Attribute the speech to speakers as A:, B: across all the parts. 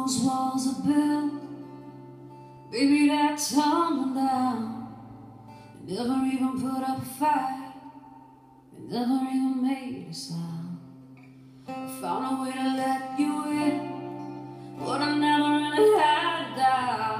A: Those walls I built? Baby, that tumbling down. they never even put up a fight. You never even made a sound. I found a way to let you in, but I never really had a doubt.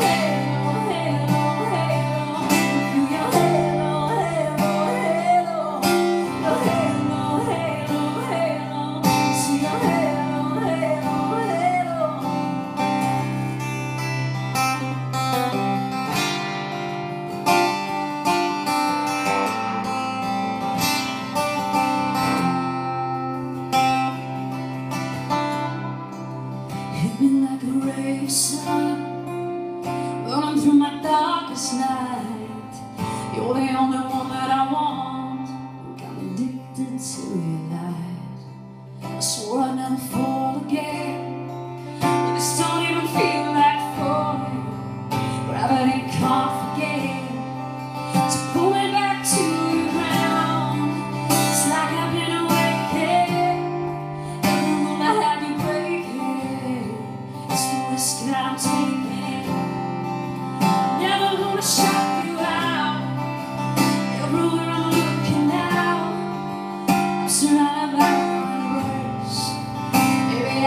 A: through my darkest night. You're the only one that I want. I'm addicted to your light. I swore I'd never fall again, but this don't even feel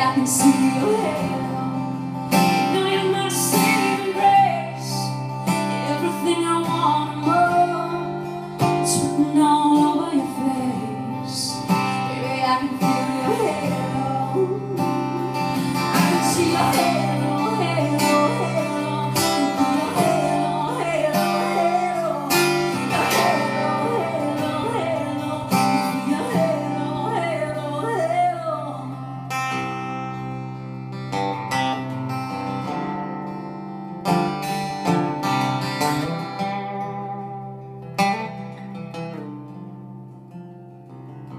A: I can see your. You know you're my saving grace. Everything I want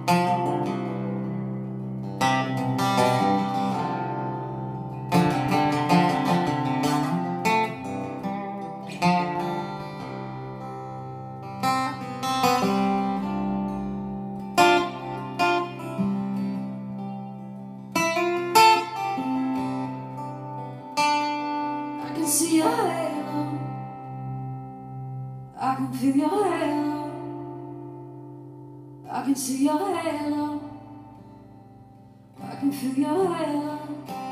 A: I can see your halo. I can feel your halo. I can see your halo. I can feel your halo.